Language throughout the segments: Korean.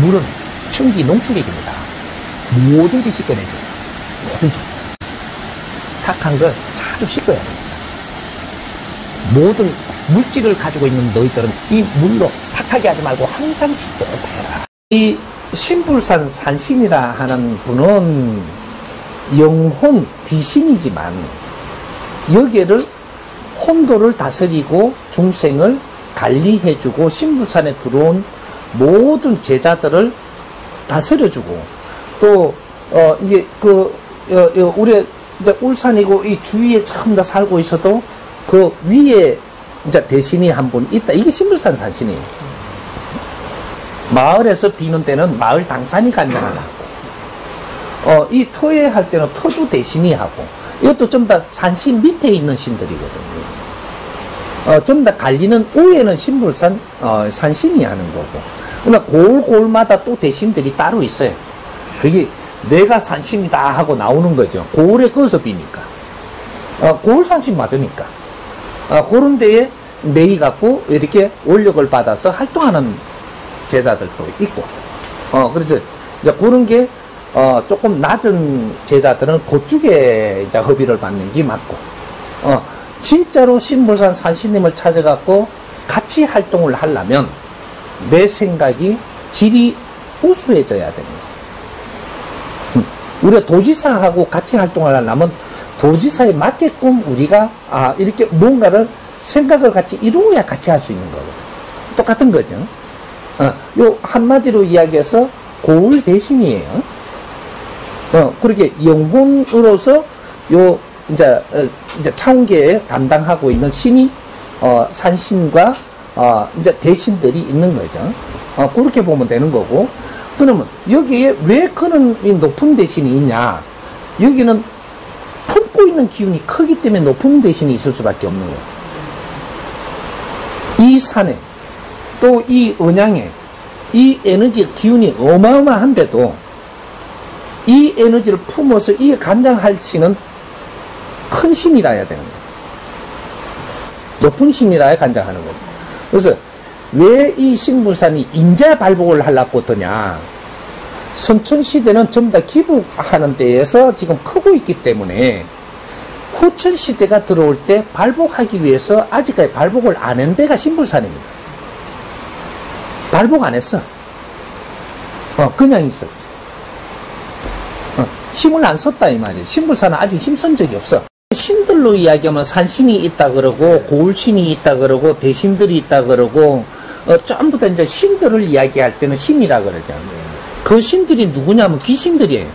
물은 청기 농축액입니다. 뭐든지 씻겨내죠. 뭐든지. 탁한 걸 자주 씻어야 됩니다. 모든 물질을 가지고 있는 너희들은 이 물로 탁하게 하지 말고 항상 씻도록 해라. 이 신불산 산신이라 하는 분은 영혼 귀신이지만 여기를 혼도를 다스리고 중생을 관리해주고 신불산에 들어온 모든 제자들을 다스려주고 또 어 이게 그 어, 어, 우리 이제 울산이고 이 주위에 처음 다 살고 있어도 그 위에 이제 대신이 한 분 있다. 이게 신불산 산신이에요. 마을에서 비는 때는 마을 당산이 간장을 하고, 어, 이 토해 할 때는 터주 대신이 하고, 이것도 좀더 산신 밑에 있는 신들이거든요. 어, 좀더 갈리는 우에는 신불산, 어, 산신이 하는 거고. 그러나 골골마다 또 대신들이 따로 있어요. 그게 내가 산신이다 하고 나오는 거죠. 고을에 거서 비니까. 어, 고을 산신 맞으니까. 어, 그런 데에 매이 갖고 이렇게 원력을 받아서 활동하는 제자들도 있고. 어, 그래서 이제 그런 게, 어, 조금 낮은 제자들은 그쪽에 이제 허비를 받는 게 맞고. 어, 진짜로 신불산 산신님을 찾아갖고 같이 활동을 하려면 내 생각이 질이 우수해져야 됩니다. 음, 우리가 도지사하고 같이 활동을 하려면 도지사에 맞게끔 우리가 아, 이렇게 뭔가를 생각을 같이 이루어야 같이 할 수 있는 거거든요. 똑같은 거죠. 어, 요 한마디로 이야기해서 고울 대신이에요. 어, 그렇게 영혼으로서 요 이제 어, 이제 차원계에 담당하고 있는 신이 어, 산신과 어, 이제 대신들이 있는 거죠. 어, 그렇게 보면 되는 거고. 그러면 여기에 왜 그런 높은 대신이 있냐? 여기는 품고 있는 기운이 크기 때문에 높은 대신이 있을 수밖에 없는 거예요. 이 산에 또 이 언양에 이 에너지 기운이 어마어마한데도 이 에너지를 품어서 이 간장할 신은 큰 신이라야 되는 거죠. 높은 신이라야 간장하는 거죠. 그래서 왜 이 신부산이 인재 발복을 하려고 더냐? 선천시대는 전부 다 기복하는 데에서 지금 크고 있기 때문에 후천시대가 들어올 때 발복하기 위해서 아직까지 발복을 안 한 데가 신불산입니다. 발복 안 했어. 어, 그냥 있었죠. 어, 힘을 안 썼다, 이 말이에요. 신불산은 아직 힘쓴 적이 없어. 신들로 이야기하면 산신이 있다 그러고, 고울신이 있다 그러고, 대신들이 있다 그러고, 어, 전부 다 이제 신들을 이야기할 때는 신이라 그러죠. 그 신들이 누구냐면 귀신들이에요.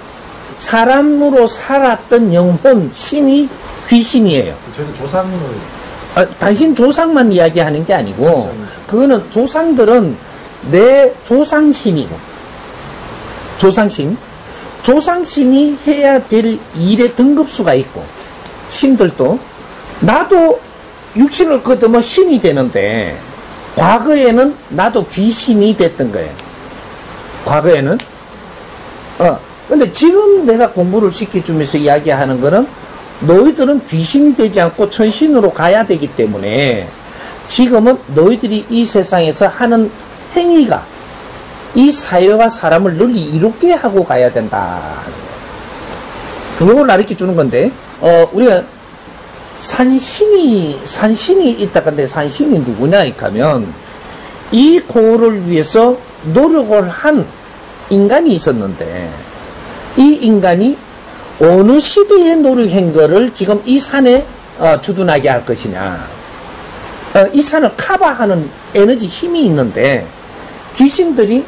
사람으로 살았던 영혼, 신이 귀신이에요. 저는 조상을 아, 당신 조상만 이야기하는 게 아니고, 그거는 조상들은 내 조상신이고, 조상신. 조상신이 해야 될 일의 등급수가 있고, 신들도, 나도 육신을 거두면 신이 되는데, 과거에는 나도 귀신이 됐던 거예요. 과거에는. 어, 근데 지금 내가 공부를 시켜주면서 이야기하는 거는 너희들은 귀신이 되지 않고 천신으로 가야 되기 때문에 지금은 너희들이 이 세상에서 하는 행위가 이 사회와 사람을 널리 이롭게 하고 가야 된다. 그걸 가르쳐 주는 건데, 어, 우리가 산신이, 산신이 있다. 근데 산신이 누구냐? 하면, 이 고를 위해서 노력을 한 인간이 있었는데, 이 인간이 어느 시대에 노력한 거를 지금 이 산에 어, 주둔하게 할 것이냐. 어, 이 산을 커버하는 에너지 힘이 있는데, 귀신들이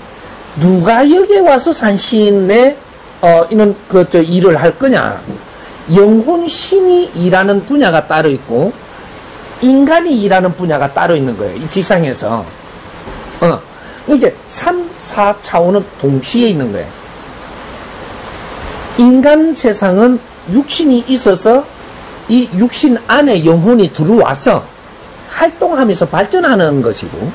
누가 여기에 와서 산신에 어, 이런 그저 일을 할 거냐? 영혼 신이 일하는 분야가 따로 있고 인간이 일하는 분야가 따로 있는 거예요. 이 지상에서. 어. 이제 3, 4 차원은 동시에 있는 거예요. 인간 세상은 육신이 있어서 이 육신 안에 영혼이 들어와서 활동하면서 발전하는 것이고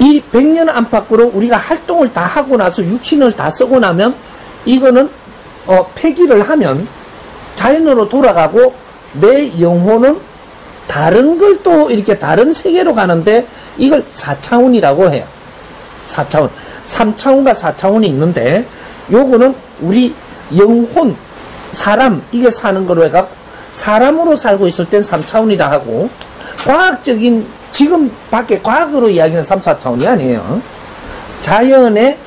이 백년 안팎으로 우리가 활동을 다 하고 나서 육신을 다 쓰고 나면 이거는 어, 폐기를 하면 자연으로 돌아가고 내 영혼은 다른 걸 또 이렇게 다른 세계로 가는데 이걸 4차원이라고 해요. 4차원. 3차원과 4차원이 있는데, 요거는 우리 영혼, 사람, 이게 사는 거로 해가 사람으로 살고 있을 땐 3차원이라 하고, 과학적인, 지금 밖에 과학으로 이야기하는 3, 4차원이 아니에요. 자연의,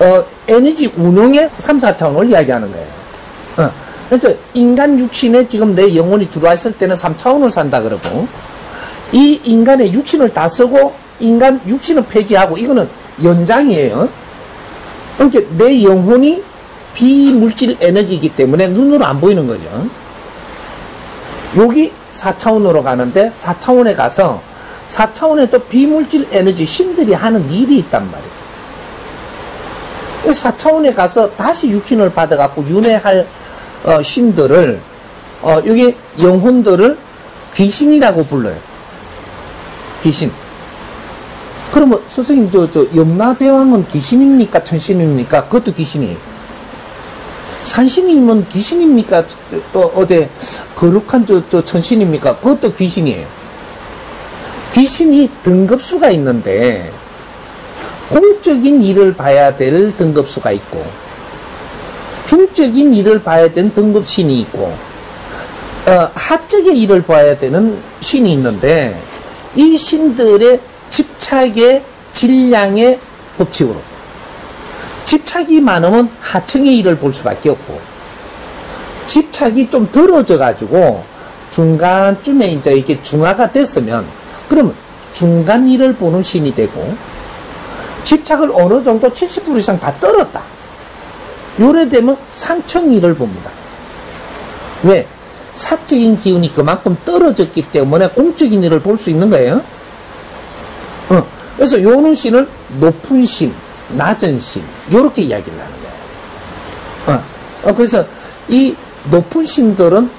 어, 에너지 운용의 3, 4차원을 이야기하는 거예요. 어. 그래서 인간 육신에 지금 내 영혼이 들어와 있을 때는 3차원을 산다 그러고, 이 인간의 육신을 다 쓰고, 인간 육신을 폐지하고, 이거는 연장이에요. 그러니까 내 영혼이 비물질 에너지이기 때문에 눈으로 안 보이는 거죠. 여기 4차원으로 가는데 4차원에 가서 4차원에 또 비물질 에너지 신들이 하는 일이 있단 말이죠. 4차원에 가서 다시 육신을 받아갖고 윤회할 어, 신들을 어, 여기 영혼들을 귀신이라고 불러요. 귀신. 그러면 선생님 저, 저 염라대왕은 귀신입니까 천신입니까? 그것도 귀신이에요. 산신이면 귀신입니까? 또 어제 거룩한 저, 저 천신입니까? 그것도 귀신이에요. 귀신이 등급수가 있는데 공적인 일을 봐야 될 등급수가 있고 중적인 일을 봐야 되는 등급신이 있고 어, 하적의 일을 봐야 되는 신이 있는데 이 신들의 집착의 질량의 법칙으로. 집착이 많으면 하층의 일을 볼 수밖에 없고 집착이 좀 덜어져 가지고 중간쯤에 이제 이렇게 중화가 됐으면 그러면 중간 일을 보는 신이 되고 집착을 어느 정도 70% 이상 다 떨었다. 요래 되면 상층 일을 봅니다. 왜? 사적인 기운이 그만큼 떨어졌기 때문에 공적인 일을 볼 수 있는 거예요. 어, 그래서 요는 신을 높은 신, 낮은 신, 요렇게 이야기를 하는 거예요. 어, 어, 그래서 이 높은 신들은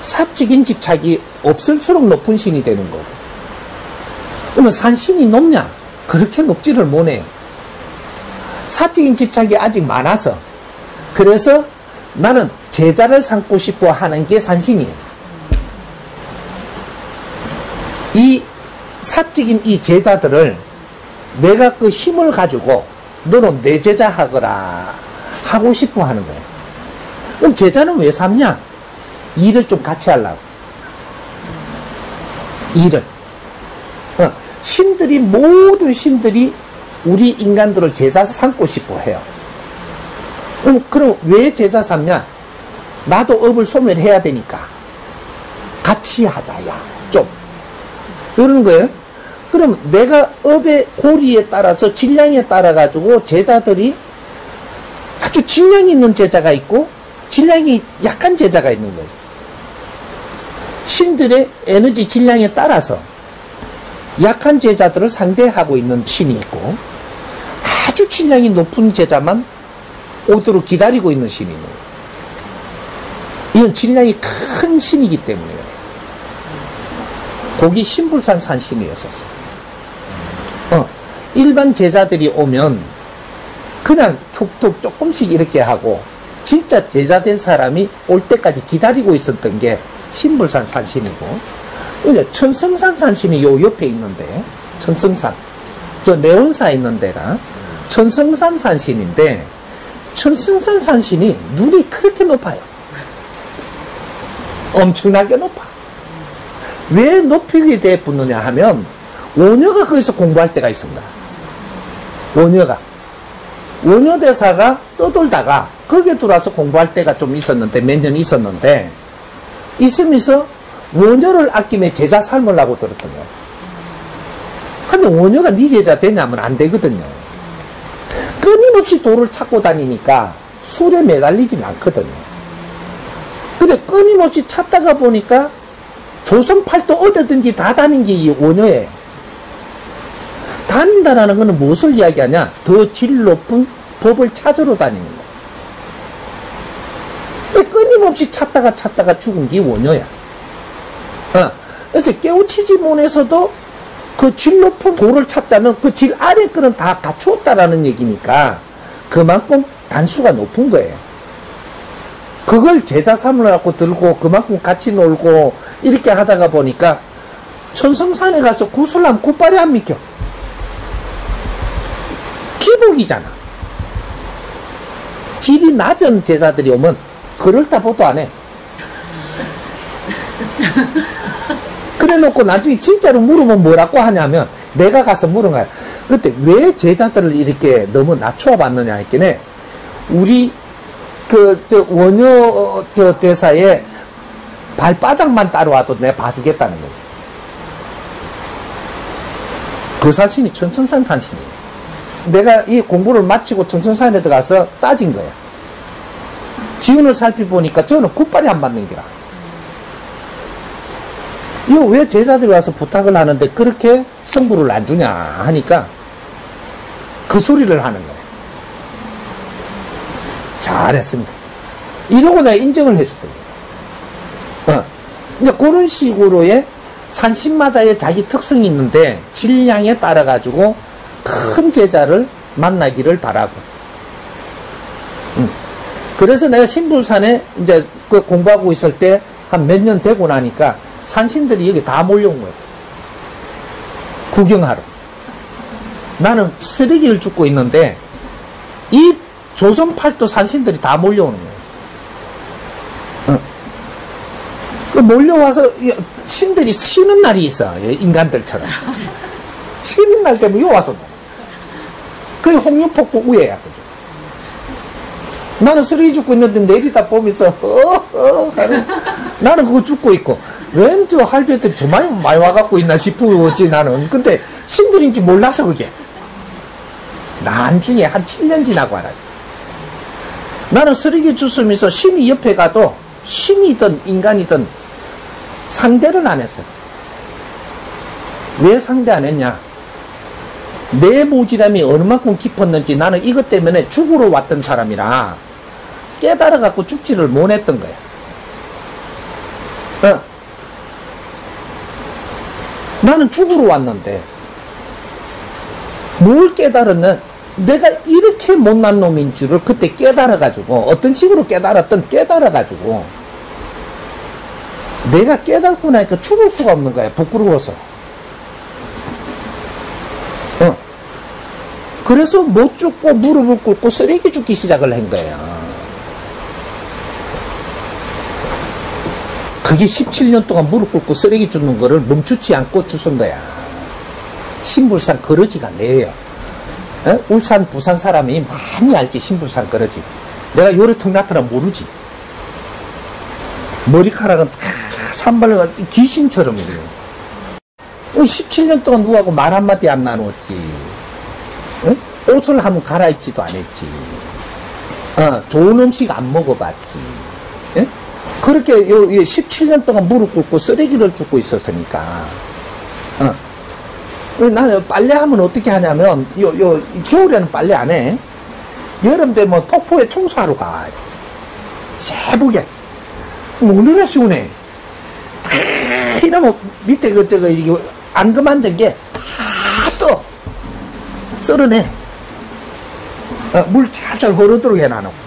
사적인 집착이 없을수록 높은 신이 되는 거고. 그러면 산신이 높냐? 그렇게 높지를 못해요. 사적인 집착이 아직 많아서. 그래서 나는 제자를 삼고 싶어 하는 게 산신이에요. 이 사적인 이 제자들을 내가 그 힘을 가지고 너는 내 제자 하거라 하고 싶어 하는 거예요. 그럼 제자는 왜 삼냐? 일을 좀 같이 하려고. 일을. 어, 신들이, 모든 신들이 우리 인간들을 제자 삼고 싶어 해요. 그럼, 그럼 왜 제자 삼냐? 나도 업을 소멸해야 되니까. 같이 하자야. 좀. 이러는 거예요. 그럼 내가 업의 고리에 따라서 질량에 따라 가지고 제자들이 아주 질량이 있는 제자가 있고 질량이 약한 제자가 있는 거죠. 신들의 에너지 질량에 따라서 약한 제자들을 상대하고 있는 신이 있고 아주 질량이 높은 제자만 오도록 기다리고 있는 신이 있는 거예요. 이건 질량이 큰 신이기 때문에 그래요. 거기 신불산 산신이었었어. 어, 일반 제자들이 오면 그냥 툭툭 조금씩 이렇게 하고 진짜 제자 된 사람이 올 때까지 기다리고 있었던 게 신불산 산신이고 이제 천성산 산 신이 요 옆에 있는데 천성산 저 내원사 있는 데가 천성산 산신인데 천성산 산신이 눈이 그렇게 높아요. 엄청나게 높아. 왜 높이게 돼 붙느냐 하면 원효가 거기서 공부할 때가 있습니다. 원효가 원효 대사가 떠돌다가 거기에 들어와서 공부할 때가 좀 있었는데 몇 년 있었는데 있으면서 원효를 아끼며 제자 삶으려고 들었던 거예요. 근데 원효가 네 제자 되냐면 안 되거든요. 끊임없이 돌을 찾고 다니니까 술에 매달리진 않거든요. 근데 끊임없이 찾다가 보니까 조선팔도 어디든지 다 다닌 게 이 원효예요. 다닌다라는 것은 무엇을 이야기하냐? 더 질 높은 법을 찾으러 다니는 거예요. 끊임없이 찾다가 찾다가 죽은 게 원효야. 어. 그래서 깨우치지 못해서도 그 질 높은 도를 찾자면 그 질 아래 거는 다 갖추었다라는 얘기니까 그만큼 단수가 높은 거예요. 그걸 제자 삼으려고 들고 그만큼 같이 놀고 이렇게 하다가 보니까 천성산에 가서 구슬하면 굿발이 안 믿겨. 기복이잖아. 질이 낮은 제자들이 오면 그럴다 보도 안 해. 그래 놓고 나중에 진짜로 물으면 뭐라고 하냐면 내가 가서 물은 거야. 그때 왜 제자들을 이렇게 너무 낮춰 봤느냐 했더니 우리 그 저 원효 어, 저 대사의 발바닥만 따라와도 내 봐주겠다는 거죠. 그 산신이 천천산 산신이에요. 내가 이 공부를 마치고 청천산에 들어가서 따진 거야. 지운을 살펴보니까 저는 굿발이 안 맞는 기라. 이거 왜 제자들이 와서 부탁을 하는데 그렇게 성부를 안 주냐 하니까 그 소리를 하는 거예요. 잘했습니다. 이러고 내가 인정을 해줬던 거예요. 어. 이제 그런 식으로의 산신마다의 자기 특성이 있는데 질량에 따라 가지고 큰 제자를 만나기를 바라고. 음. 그래서 내가 신불산에 이제 그 공부하고 있을 때 한 몇 년 되고 나니까 산신들이 여기 다 몰려온 거예요. 구경하러. 나는 쓰레기를 줍고 있는데 이 조선 팔도 산신들이 다 몰려오는 거예요. 어. 그 몰려와서 신들이 쉬는 날이 있어. 인간들처럼. 쉬는 날 되면 요 와서 그게 홍윤폭포 우회야. 그게. 나는 쓰레기 줍고 있는데 내리다 보면서 어, 어, 나는 그거 줍고 있고 왠 저 할배들이 저 많이 많이 와갖고 있나 싶어지 나는. 근데 신들인지 몰라서 그게. 나중에 한 7년 지나고 알았지. 나는 쓰레기 주스면서 신이 옆에 가도 신이든 인간이든 상대를 안 했어요 왜 상대 안 했냐? 내 모지람이 얼마큼 깊었는지 나는 이것 때문에 죽으러 왔던 사람이라 깨달아 갖고 죽지를 못했던 거야. 나는 죽으러 왔는데 뭘 깨달았냐? 내가 이렇게 못난 놈인 줄을 그때 깨달아 가지고 어떤 식으로 깨달았던 깨달아 가지고 내가 깨닫고 나니까 죽을 수가 없는 거야. 부끄러워서. 어. 그래서 못 죽고 무릎을 꿇고 쓰레기 죽기 시작을 한 거야. 그게 17년 동안 무릎 꿇고 쓰레기 줍는 거를 멈추지 않고 주선 거야. 신불산 거러지가 내요. 에? 울산, 부산 사람이 많이 알지, 신불산 거러지. 내가 요래턱 나타나 모르지. 머리카락은 다 산발로 귀신처럼 이래요. 17년 동안 누구하고 말 한마디 안 나눴지. 에? 옷을 한번 갈아입지도 안 했지. 어, 좋은 음식 안 먹어봤지. 에? 그렇게 요, 17년 동안 무릎 꿇고 쓰레기를 줍고 있었으니까. 어. 나는 빨래하면 어떻게 하냐면, 요, 요, 겨울에는 빨래 안 해. 여름 되면 폭포에 청소하러 가. 새벽에. 오늘은 시원해. 이러면 밑에 그, 저거, 이거, 안 그만진 게다 떠. 썰어내. 어, 물 찰찰 흐르도록 해놔놓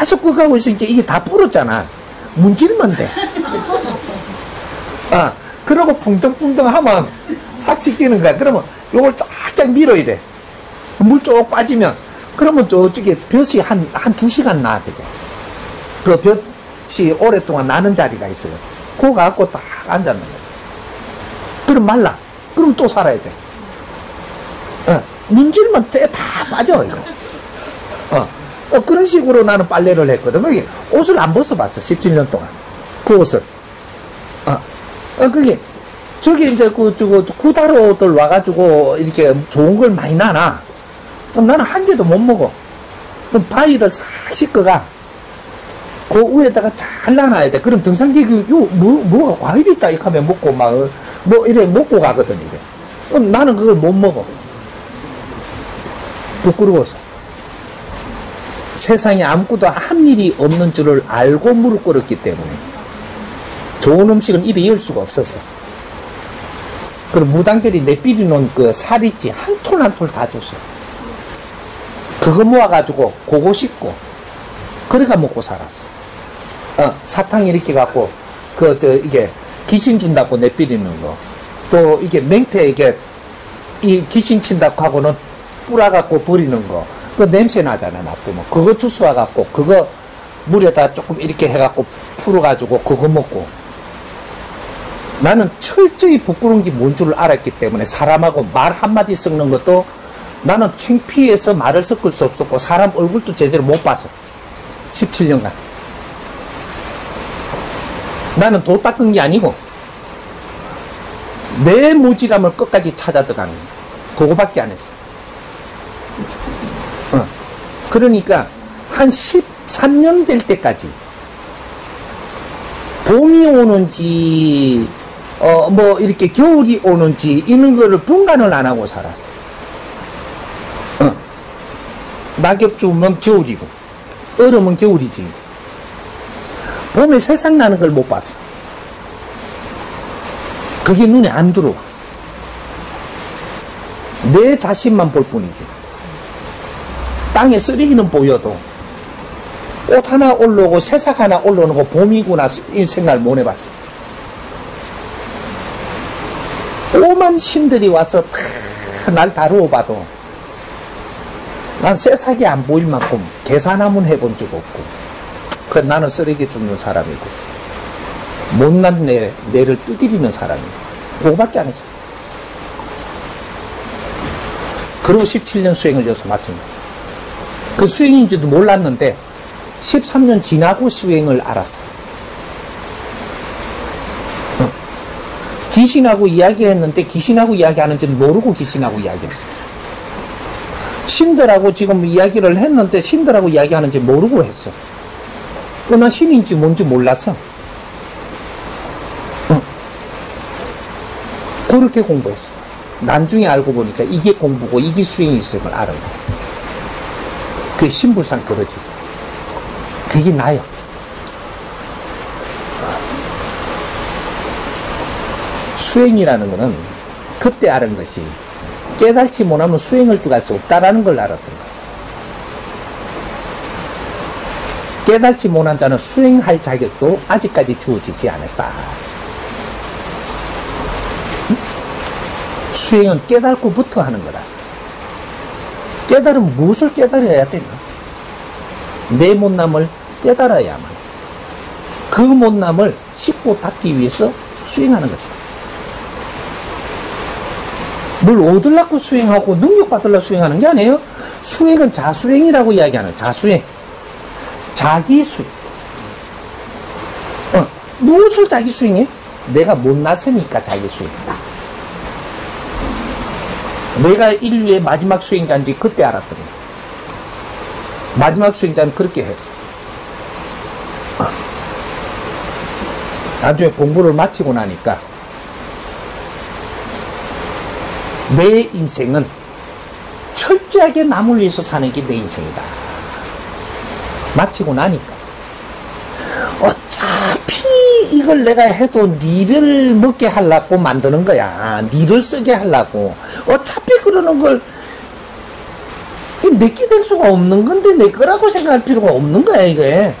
계속 끄가고 있으니까 이게 다 불었잖아. 문질면 돼. 아, 그러고 붕덩붕덩 하면 삭 씻기는 거야. 그러면 요걸 쫙쫙 밀어야 돼. 물 쭉 빠지면, 그러면 저쪽에 볕이 한, 한 두 시간 나, 저게. 그 볕이 오랫동안 나는 자리가 있어요. 그거 갖고 딱 앉았는 거지. 그럼 말라. 그럼 또 살아야 돼. 어, 문질면 다 빠져, 이거. 어. 어, 그런 식으로 나는 빨래를 했거든. 그게 옷을 안 벗어봤어. 17년 동안. 그 옷을. 어, 어 그게, 저기 이제 그, 저거, 구다로들 와가지고 이렇게 좋은 걸 많이 나나. 그럼 나는 한 개도 못 먹어. 그럼 바위를 싹 씻어가. 그 위에다가 잘 놔놔야 돼. 그럼 등산객이, 요, 뭐, 뭐가 과일이 있다, 이렇게 하면 먹고 막, 뭐, 이래 먹고 가거든, 이래. 그럼 나는 그걸 못 먹어. 부끄러워서. 세상에 아무것도 한 일이 없는 줄을 알고 무릎 꿇었기 때문에 좋은 음식은 입에 이을 수가 없었어. 그리고 무당들이 내비리 놓은 그 살 있지 한 톨 한 톨 다 줬어. 그거 모아가지고 고고 씹고 그래가 먹고 살았어. 어, 사탕 이렇게 갖고 그 저 이게 귀신 준다고 내비리는 거. 또 이게 맹태 이게 이 귀신 친다고 하고는 뿌라 갖고 버리는 거. 그 냄새 나잖아, 나쁘면. 그거 주스 와갖고, 그거 물에다 조금 이렇게 해갖고 풀어가지고 그거 먹고. 나는 철저히 부끄러운 게 뭔 줄 알았기 때문에 사람하고 말 한마디 섞는 것도 나는 창피해서 말을 섞을 수 없었고 사람 얼굴도 제대로 못 봐서 17년간 나는 도 닦은 게 아니고 내 모지람을 끝까지 찾아 들어가는 거 그거밖에 안 했어 어. 그러니까 한 13년 될 때까지 봄이 오는지 어 뭐 이렇게 겨울이 오는지 이런 거를 분간을 안 하고 살았어. 어. 낙엽 주면 겨울이고 얼음은 겨울이지. 봄에 세상 나는 걸 못 봤어. 그게 눈에 안 들어와. 내 자신만 볼 뿐이지. 땅에 쓰레기는 보여도 꽃 하나 올라오고 새싹 하나 올라오는 거 봄이구나 이 생각을 못 해봤어. 오만 신들이 와서 다 날 다루어 봐도 난 새싹이 안 보일 만큼 계산 한번 해본 적 없고 그 나는 쓰레기 줍는 사람이고 못난 내, 뇌를 두드리는 사람이고 그거밖에 안 했어. 그리고 17년 수행을 여기서 마친 거야. 그 수행인지도 몰랐는데 13년 지나고 수행을 알았어. 어. 귀신하고 이야기했는데 귀신하고 이야기하는지는 모르고 귀신하고 이야기했어. 신들하고 지금 이야기를 했는데 신들하고 이야기하는지 모르고 했어. 그나 신인지 뭔지 몰랐어. 어. 그렇게 공부했어. 나중에 알고 보니까 이게 공부고 이게 수행이 있음을 거야. 그 신불상 그러지. 그게 나요. 수행이라는 것은 그때 알은 것이 깨달지 못하면 수행을 들어갈 수 없다라는 걸 알았던 거죠. 깨달지 못한 자는 수행할 자격도 아직까지 주어지지 않았다. 수행은 깨달고부터 하는 거다. 깨달으면 무엇을 깨달아야 되나? 내 못남을 깨달아야만 그 못남을 씻고 닦기 위해서 수행하는 것이다. 뭘 얻으려고 수행하고 능력 받으려고 수행하는 게 아니에요. 수행은 자수행이라고 이야기하는 자수행. 자기 수행. 어, 무엇을 자기 수행해? 내가 못났으니까 자기 수행이다. 내가 인류의 마지막 수행자인지 그때 알았거든. 마지막 수행자는 그렇게 했어. 나중에 공부를 마치고 나니까 내 인생은 철저하게 남을 위해서 사는 게 내 인생이다. 마치고 나니까 이걸 내가 해도 니를 먹게 하려고 만드는 거야. 니를 쓰게 하려고. 어차피 그러는 걸 내게 될 수가 없는 건데 내 거라고 생각할 필요가 없는 거야 이게.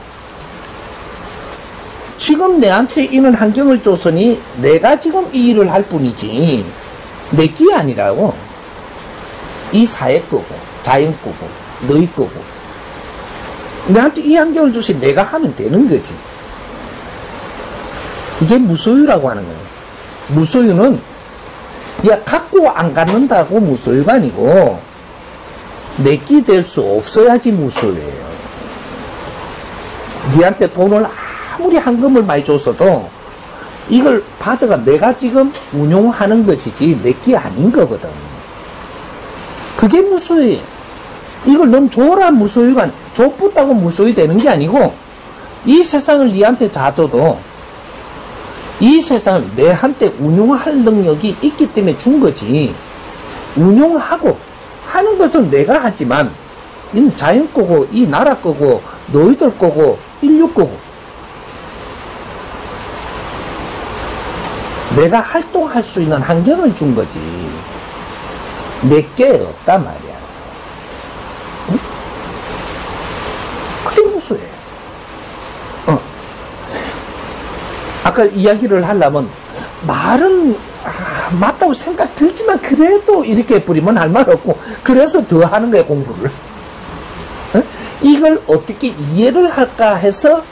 지금 내한테 이런 환경을 줬으니 내가 지금 이 일을 할 뿐이지 내게 아니라고. 이 사회 거고 자연 거고 너희 거고 내한테 이 환경을 주시 내가 하면 되는 거지. 이게 무소유라고 하는 거예요. 무소유는 야 갖고 안 갖는다고 무소유가 아니고 내끼 될 수 없어야지 무소유예요. 니한테 돈을 아무리 한금을 많이 줬어도 이걸 받아가 내가 지금 운용하는 것이지 내끼 아닌 거거든. 그게 무소유예요. 이걸 넌 줘라 무소유가 줬다고 무소유 되는 게 아니고 이 세상을 니한테 자줘도 이 세상을 내한테 운용할 능력이 있기 때문에 준 거지. 운용하고 하는 것은 내가 하지만 이 자연 거고 이 나라 거고 너희들 거고 인류 거고 내가 활동할 수 있는 환경을 준 거지. 내게 없단 말이야. 응? 그게 무소해. 어. 아까 이야기를 하려면 말은 아, 맞다고 생각 들지만 그래도 이렇게 뿌리면 할 말 없고 그래서 더 하는 거야 공부를 어? 이걸 어떻게 이해를 할까 해서